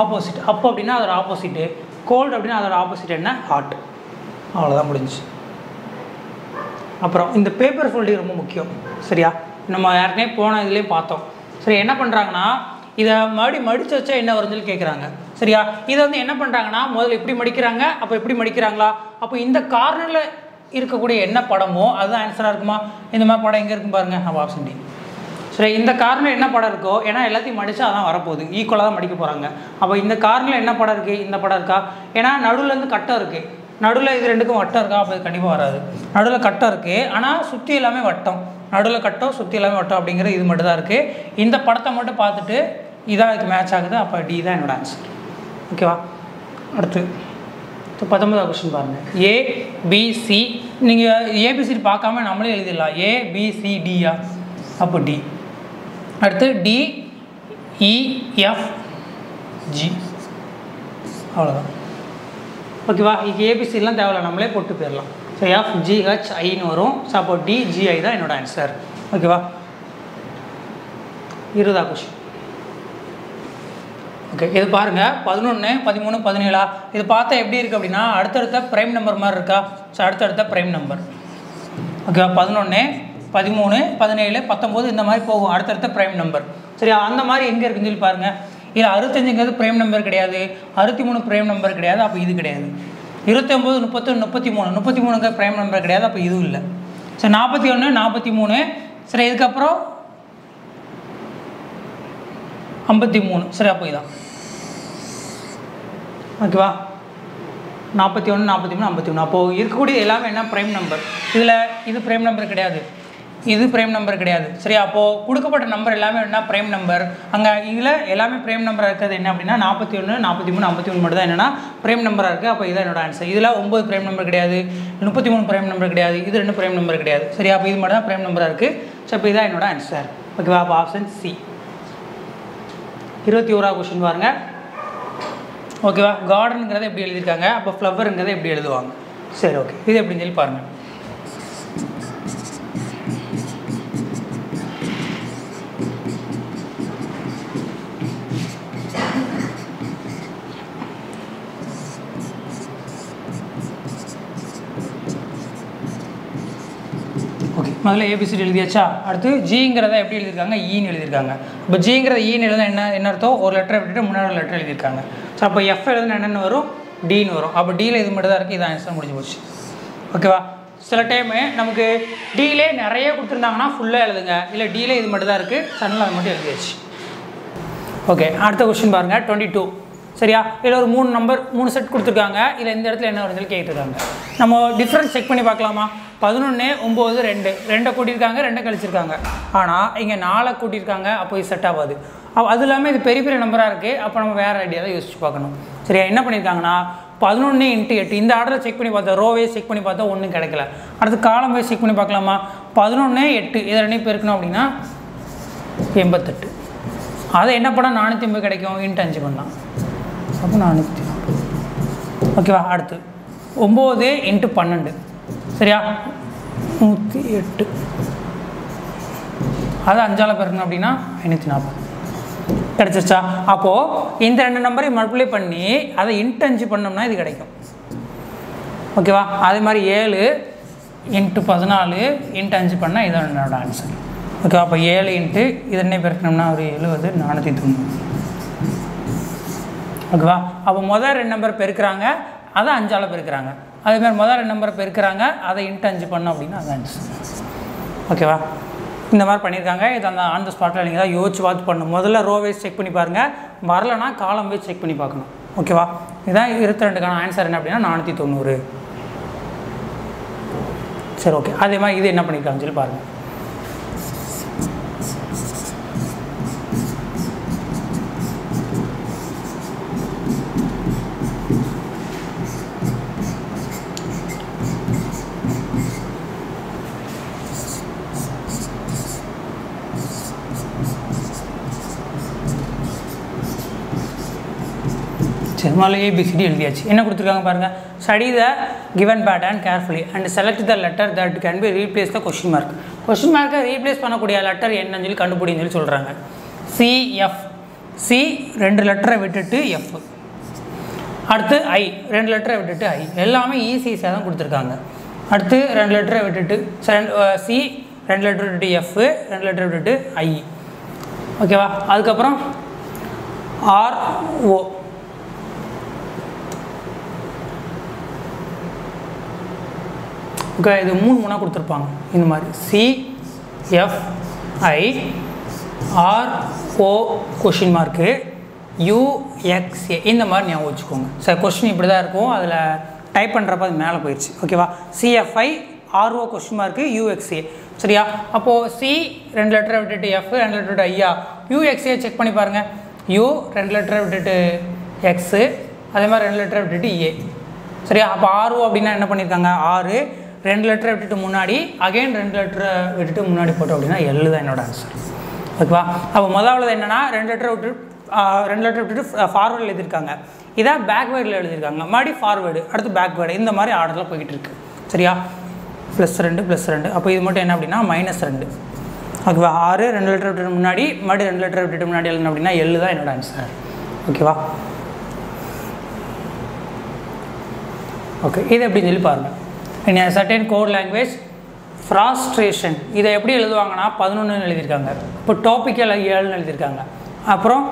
ஆப்போசிட் அப்போ அப்படின்னா அதோட ஆப்போசிட்டு கோல்டு அப்படின்னா அதோட ஆப்போசிட் என்ன? ஹாட் அவ்வளோதான் முடிஞ்சுச்சு. அப்புறம் இந்த பேப்பர் ஃபோல்டிங் ரொம்ப முக்கியம். சரியா? நம்ம யாருனே போன இதுலேயே பார்த்தோம். சரி என்ன பண்ணுறாங்கன்னா இதை மறுபடி மடித்து வச்சா என்ன வரும்னு சொல்லி கேட்குறாங்க சரியா? இதை வந்து என்ன பண்ணுறாங்கன்னா முதல்ல இப்படி மடிக்கிறாங்க அப்போ இப்படி மடிக்கிறாங்களா? அப்போ இந்த கார்னரில் இருக்கக்கூடிய என்ன படமோ அதுதான் ஆன்சராக இருக்குமா? இந்த மாதிரி படம் எங்கே இருக்கும் பாருங்க. நம்ம ஆப்ஷன் டி சரி இந்த கார்னர் என்ன படம் இருக்கோ ஏன்னா எல்லாத்தையும் மடிச்சா அதான் வரப்போகுது. ஈக்குவலாக தான் மடிக்க போகிறாங்க அப்போ இந்த கார்னில் என்ன படம் இருக்குது இந்த படம் இருக்கா? ஏன்னா நடுவில் இருந்து கட்டம் இருக்குது நடுவில் இது ரெண்டுக்கும் வட்டம் இருக்கா? அப்போ இது கண்டிப்பாக வராது. நடுவில் கட்டம் இருக்குது ஆனால் சுற்றி எல்லாமே வட்டம். நடுவில் கட்டம் சுற்றி எல்லாமே வட்டம் அப்படிங்கிற இது மட்டும் தான் இருக்குது இந்த படத்தை மட்டும் பார்த்துட்டு இதான் இதுக்கு மேட்ச் ஆகுது. அப்போ டி தான் என்னோட ஆன்சர் ஓகேவா அடுத்து. இப்போ பத்தொன்பதாவது கொஸ்டின் பாருங்கள் ஏ பிசி நீங்கள் ஏபிசிடி பார்க்காம நம்மளே எழுதிடலாம். ஏ அப்போ டி அடுத்து டி இஎஃப் e, ஜி அவ்வளோதான் ஓகேவா? இது ஏபிசிலாம் தேவையில்ல நம்மளே போட்டு போயிடலாம். ஸோ எஃப் ஜிஹெச் ஐன்னு வரும். ஸோ அப்போ டி ஜிஐ தான் என்னோட ஆன்சர் ஓகேவா? இருபதா கொஷின் ஓகே இது பாருங்கள் பதினொன்று பதிமூணு பதினேழா? இது பார்த்தா எப்படி இருக்குது அப்படின்னா அடுத்தடுத்த ப்ரைம் நம்பர் மாதிரி இருக்கா? ஸோ அடுத்தடுத்த ப்ரைம் நம்பர் ஓகேவா பதினொன்று பதிமூணு பதினேழு பத்தொம்போது இந்த மாதிரி போகும். அடுத்தடுத்த ப்ரைம் நம்பர் சரியா? அந்த மாதிரி எங்கே இருக்குன்னு சொல்லி பாருங்கள் இதில் அறுபத்தஞ்சுங்கிறது பிரேம் நம்பர் கிடையாது. அறுபத்தி மூணு பிரேம் நம்பர் கிடையாது அப்போ இது கிடையாது. இருபத்தொம்போது முப்பத்தொன்று முப்பத்தி மூணு. முப்பத்தி மூணுங்க பிரேம் நம்பர் கிடையாது அப்போ இதுவும் இல்லை. சரி நாற்பத்தி ஒன்று நாற்பத்தி மூணு. சரி இதுக்கப்புறம் ஐம்பத்தி மூணு. சரி அப்போ இதான். ஓகேவா? நாற்பத்தி ஒன்று நாற்பத்தி மூணு ஐம்பத்தி மூணு. அப்போது இருக்கக்கூடிய எல்லாமே என்ன? ப்ரைம் நம்பர் இதில் இது ப்ரைம் நம்பர் கிடையாது. இது பிரேம் நம்பர் கிடையாது. சரி அப்போது கொடுக்கப்பட்ட நம்பர் எல்லாமே என்ன பிரேம் நம்பர் அங்கே இதில் எல்லாமே பிரேம் நம்பராக இருக்கிறது என்ன அப்படின்னா நாற்பத்தி ஒன்று நாற்பத்தி மூணு ஐம்பத்தி மூணு மட்டும் தான் என்னென்னா பிரேம் நம்பராக இருக்குது அப்போ இதான் என்னோட ஆன்சர் இதில் ஒம்பது பிரேம் நம்பர் கிடையாது. முப்பத்தி மூணு பிரேம் நம்பர் கிடையாது. இது ரெண்டு பிரேம் நம்பர் கிடையாது. சரி அப்போ இது மட்டும் தான் பிரேம் நம்பராக இருக்குது ஸோ இப்போ இதான் என்னோட ஆன்சர் ஓகேவா அப்போ ஆப்ஷன் சி இருபத்தி ஓராவது கொஸ்டின் பாருங்க. ஓகேவா கார்டனுங்கிறத எப்படி எழுதியிருக்காங்க? அப்போ ஃப்ளவருங்கிறத எப்படி எழுதுவாங்க? சரி ஓகே இது எப்படின்னு சொல்லி பாருங்கள் முதல்ல ஏபிசிடி எழுதியாச்சா? அடுத்து ஜிங்கிறத எப்படி எழுதியிருக்காங்க? E ஈன்னு எழுதியிருக்காங்க. இப்போ ஜிங்கிறத ஈன்னு e எழுத என்ன என்ன அர்த்தம்? ஒரு லெட்டரை விட்டுட்டு முன்னாடி ஒரு லெட்டர் எழுதியிருக்காங்க. ஸோ அப்போ எஃப் எழுதுனா என்னென்ன வரும்? டின்னு வரும். அப்போ டியில் இது மட்டும் தான் இருக்குது இதான் ஆன்சர் முடிஞ்சு போச்சு. ஓகேவா சில டைமு நமக்கு டீலே நிறைய கொடுத்துருந்தாங்கன்னா ஃபுல்லாக எழுதுங்க. இல்லை டீலே இது மட்டும் தான் இருக்குது சன்னில் அது மட்டும் எழுதியாச்சு. ஓகே அடுத்த கொஸ்டின் பாருங்கள் டுவெண்ட்டி டூ சரியா? இதில் ஒரு மூணு நம்பர் மூணு செட் கொடுத்துருக்காங்க. இல்லை இந்த இடத்துல என்ன வருதுன்னு கேட்டுருக்காங்க. நம்ம டிஃப்ரென்ஸ் செக் பண்ணி பார்க்கலாமா? பதினொன்று ஒம்பது ரெண்டு. ரெண்டை கூட்டியிருக்காங்க ரெண்டை கழிச்சிருக்காங்க. ஆனால் இங்கே நாலை கூட்டியிருக்காங்க அப்போ இது செட் ஆகாது. அப்போ அது இல்லாமல் இது பெரிய பெரிய நம்பராக இருக்குது அப்போ நம்ம வேறு ஐடியா யோசிச்சு பார்க்கணும். சரியா? என்ன பண்ணியிருக்காங்கன்னா பதினொன்று இன்ட்டு எட்டு. இந்த ஆர்டரை செக் பண்ணி பார்த்தா ரோவே செக் பண்ணி பார்த்தா ஒன்றும் கிடைக்கல. அடுத்து காலம் போய் செக் பண்ணி பார்க்கலாமா? பதினொன்று எட்டு. இதை ரெண்டையும் பெருக்கணும் அப்படின்னா எண்பத்தெட்டு. அதை என்ன பண்ணால் நானூற்றி ஐம்பது கிடைக்கும். இன்ட்டு அஞ்சு பண்ணலாம். அப்போ நானூற்றி நாற்பது ஓகேவா? அடுத்து. ஒம்பது இன்ட்டு பன்னெண்டு. சரியா? நூற்றி எட்டு. அதை அஞ்சால் பெருக்கணும் அப்படின்னா ஐநூற்றி நாற்பது. கிடச்சிருச்சா? அப்போது இந்த ரெண்டு நம்பரையும் மல்டிப்ளை பண்ணி அதை இன்ட்டு அஞ்சு பண்ணோம்னா இது கிடைக்கும். ஓகேவா? அதே மாதிரி ஏழு இன்ட்டு பதினாலு இன்ட்டு அஞ்சு பண்ணால் இதான் என்னோடய ஆன்சர் ஓகேவா? அப்போ ஏழு இன்ட்டு இது என்ன பெருக்கணும்னா ஒரு எழுபது நானூற்றி தொண்ணூறு. ஓகேவா? அப்போ முதல் ரெண்டு நம்பர் பெருக்கிறாங்க அதை அஞ்சால் பெருக்கிறாங்க. அதேமாதிரி முதல் ரெண்டு நம்பர் பெருக்கிறாங்க அதை இன்ட்டு அஞ்சு பண்ணோம் அப்படின்னா அது ஆன்சர் ஓகேவா? இந்த மாதிரி பண்ணியிருக்காங்க. இது அந்த ஆன் த ஸ்பாட்டில் நீங்கள் தான் யோசிச்சு பார்த்து பண்ணணும். முதல்ல ரோ வைஸ் செக் பண்ணி பாருங்கள் வரலனா காலம் வைஸ் செக் பண்ணி பார்க்கணும். ஓகேவா? இதுதான் இருபத்தி ரெண்டுக்கான ஆன்சர் என்ன அப்படின்னா நானூற்றி தொண்ணூறு. சரி ஓகே அதே மாதிரி இது என்ன பண்ணியிருக்காங்கன்னு சொல்லி பாருங்கள் சரி முதல்ல ஏபிசிடி எழுதியாச்சு. என்ன கொடுத்துருக்காங்க பாருங்கள் study the given pattern carefully and select the letter that can be replace the question mark question மார்க்கை ரீப்ளேஸ் பண்ணக்கூடிய லெட்டர் என்னன்னு சொல்லி கண்டுபிடின்னு சொல்லி சொல்கிறாங்க சிஎஃப் சி ரெண்டு லெட்டரை விட்டுட்டு எஃப் அடுத்து ஐ ரெண்டு லெட்டரை விட்டுட்டு ஐ எல்லாமே ஈஸியாக தான் கொடுத்துருக்காங்க. அடுத்து ரெண்டு லெட்டரை விட்டுட்டு சி ரெண்டு லெட்டர் விட்டுட்டு எஃப் ரெண்டு லெட்டர் விட்டுட்டு ஐ ஓகேவா அதுக்கப்புறம் ஆர் ஓ ஓகே இது மூணு மூணாக கொடுத்துருப்பாங்க. இந்த மாதிரி. C F I R O question mark U X A இந்த மாதிரி ஞாபகம் வச்சுக்கோங்க. சார் கொஷின் இப்படி தான் இருக்கும். அதில் டைப் பண்ணுறப்ப அது மேலே போயிடுச்சு ஓகேவா C F I R O question mark U X A சரியா? அப்போது சி ரெண்டு லெட்டரை விட்டுட்டு எஃப் ரெண்டு லெட்டர் விட்டு ஐயா யூஎக்ஸ்ஏ செக் பண்ணி பாருங்கள் யூ ரெண்டு லெட்டரை விட்டுட்டு எக்ஸு அதே மாதிரி ரெண்டு லெட்டரை விட்டுட்டு ஏ சரியா? அப்போ ஆர்ஓ அப்படின்னா என்ன பண்ணியிருக்காங்க ஆறு. ரெண்டு லெட்டரை விட்டுட்டு முன்னாடி அகைன் ரெண்டு லெட்டரை விட்டுட்டு முன்னாடி போட்டோம் அப்படின்னா எல்லு தான் என்னோட ஆன்சர் ஓகேவா? அப்போ முதலாவது என்னென்னா ரெண்டு லெட்டரை விட்டு ரெண்டு லெட்டர் விட்டுட்டு ஃபார்வேர்டில் எழுதியிருக்காங்க. இதான் பேக்வேர்டில் எழுதியிருக்காங்க. மறுபடி ஃபார்வேர்டு அடுத்து பேக்வேர்டு இந்த மாதிரி ஆர்டரில் போய்கிட்டு இருக்கு. சரியா? ப்ளஸ் ரெண்டு ப்ளஸ் ரெண்டு. அப்போ இது மட்டும் என்ன அப்படின்னா மைனஸ் ரெண்டு. ஓகேவா? ஆறு ரெண்டு லெட்டர் விட்டுட்டு முன்னாடி மறுபடி ரெண்டு லெட்டர் விட்டுட்டு முன்னாடி எழுதணும் அப்படின்னா எல்லு தான் என்னோட ஆன்சர் ஓகேவா? ஓகே இது எப்படின்னு சொல்லி பாருங்கள் in certain code language frustration இதை எப்படி எழுதுவாங்கன்னா பதினொன்றுன்னு எழுதியிருக்காங்க. இப்போ டாப்பிக்கல் ஏழுன்னு எழுதியிருக்காங்க. அப்புறம்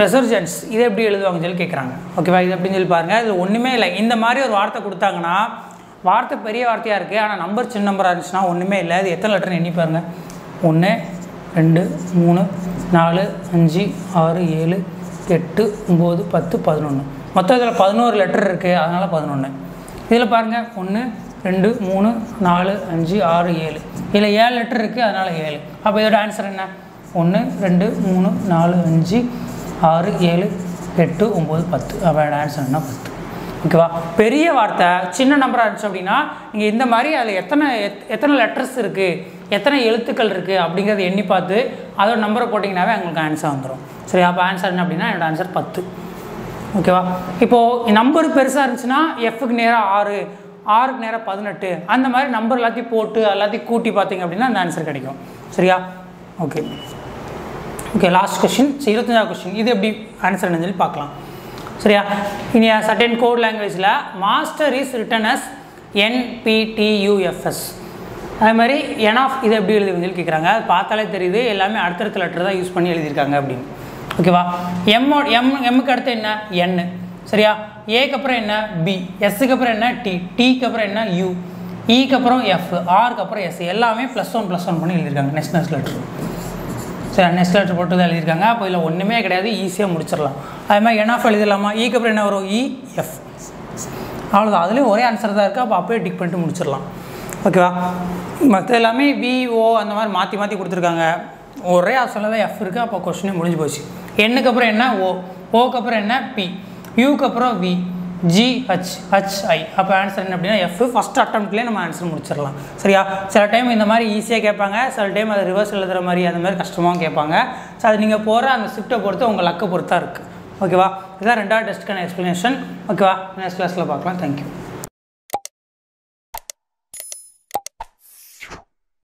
ரெசர்ஜன்ஸ் இதை எப்படி எழுதுவாங்கன்னு சொல்லி கேட்குறாங்க ஓகேவா இது எப்படின்னு சொல்லி பாருங்கள் இது ஒன்றுமே இல்லை. இந்த மாதிரி ஒரு வார்த்தை கொடுத்தாங்கன்னா வார்த்தை பெரிய வார்த்தையாக இருக்குது ஆனால் நம்பர் சின்ன நம்பராக இருந்துச்சுன்னா ஒன்றுமே இல்லை. அது எத்தனை லெட்டர்னு எண்ணி பாருங்கள் ஒன்று ரெண்டு மூணு நாலு அஞ்சு ஆறு ஏழு எட்டு ஒம்பது பத்து பதினொன்று மொத்தம் இதில் பதினோரு லெட்டர் இருக்குது அதனால் பதினொன்று இதில் பாருங்கள் ஒன்று ரெண்டு மூணு நாலு அஞ்சு ஆறு ஏழு. இதில் ஏழு லெட்டர் இருக்குது அதனால் ஏழு. அப்போ இதோட ஆன்சர் என்ன? ஒன்று ரெண்டு மூணு நாலு அஞ்சு ஆறு ஏழு எட்டு ஒம்பது பத்து. அப்போ என்னோட ஆன்சர் என்ன? பத்து. ஓகேவா பெரிய வார்த்தை சின்ன நம்பராக இருந்துச்சு அப்படின்னா நீங்கள் இந்த மாதிரி அதில் எத்தனை எத்- எத்தனை லெட்டர்ஸ் இருக்குது எத்தனை எழுத்துக்கள் இருக்குது அப்படிங்கிறத எண்ணி பார்த்து அதோட நம்பரை போட்டிங்கனாவே உங்களுக்கு ஆன்சர் வந்துடும் சரி அப்போ ஆன்சர் என்ன அப்படின்னா என்னோடய ஆன்சர் பத்து. ஓகேவா? இப்போது நம்பர் பெருசாக இருந்துச்சுன்னா எஃப்க்கு நேராக ஆறு ஆறுக்கு நேராக பதினெட்டு அந்த மாதிரி நம்பர் எல்லாத்தையும் போட்டு எல்லாத்தையும் கூட்டி பார்த்தீங்க அப்படின்னா அந்த ஆன்சர் கிடைக்கும். சரியா? ஓகே ஓகே லாஸ்ட் கொஷின் இருபத்தஞ்சாவது கொஷின் இது எப்படி ஆன்சர் என்னன்னு சொல்லி பார்க்கலாம். சரியா? இனி சர்டன் கோட் லாங்குவேஜில் master is written as N P D U F S அதே மாதிரி என் ஆஃப் இது எப்படி எழுதி சொல்லி கேட்குறாங்க அது பார்த்தாலே தெரியுது. எல்லாமே அடுத்தடுத்த லெட்டர் தான் யூஸ் பண்ணி எழுதியிருக்காங்க அப்படின்னு. ஓகேவா? எம்மோ எம் எம்முக்கு அடுத்து என்ன? என் சரியா? ஏக்கு அப்புறம் என்ன? பி எஸ்ஸுக்கு அப்புறம் என்ன? டி டிக்கு அப்புறம் என்ன? யூ இக்கு e அப்புறம் எஃப் ஆருக்கு அப்புறம் எஸ் எல்லாமே ப்ளஸ் ஒன் ப்ளஸ் ஒன் பண்ணி எழுதியிருக்காங்க. நெக்ஸ்ட் நெக்ஸ்ட் லெட்ரு சரி நெக்ஸ்ட் லெட்டர் போட்டு தான் எழுதியிருக்காங்க. அப்போ இதில் ஒன்றுமே கிடையாது. ஈஸியாக முடிச்சிடலாம். அது மாதிரி என் ஆஃப் எழுதிடலாமா இக்கு e அப்புறம் என்ன வரும்? E, இ எஃப் அவ்வளோதான் அதுலேயும் ஒரே ஆன்சர் தான் இருக்குது அப்போ அப்படியே டிக் பண்ணிட்டு முடிச்சிடலாம். ஓகேவா? மற்ற எல்லாமே விஓ அந்த மாதிரி மாற்றி மாற்றி கொடுத்துருக்காங்க. ஒரே ஆப்ஷனில் தான் எஃப் இருக்குது அப்போ கொஸ்டினே முடிஞ்சு போச்சு. என்னுக்கு அப்புறம் என்ன? ஓ ஓக்கு அப்புறம் என்ன? பி யூக்கு அப்புறம் V G H H I அப்போ ஆன்சர் என்ன அப்படின்னா எஃப் ஃபஸ்ட் அட்டம்ப்ட்லேயே நம்ம ஆன்சர் முடிச்சிடலாம். சரியா? சில டைம் இந்த மாதிரி ஈஸியாக கேட்பாங்க. சில டைம் அது ரிவர்ஸ் எழுதுகிற மாதிரி அந்த மாதிரி கஷ்டமாகவும் கேட்பாங்க. ஸோ அது நீங்கள் போகிற அந்த ஷிஃப்ட்டை பொறுத்து உங்கள் லக்கை பொறுத்தா இருக்குது ஓகேவா இதுதான் ரெண்டாவது டெஸ்ட்டுக்கான எக்ஸ்ப்ளனேஷன் ஓகேவா நெக்ஸ்ட் கிளாஸில் பார்க்கலாம். தேங்க்யூ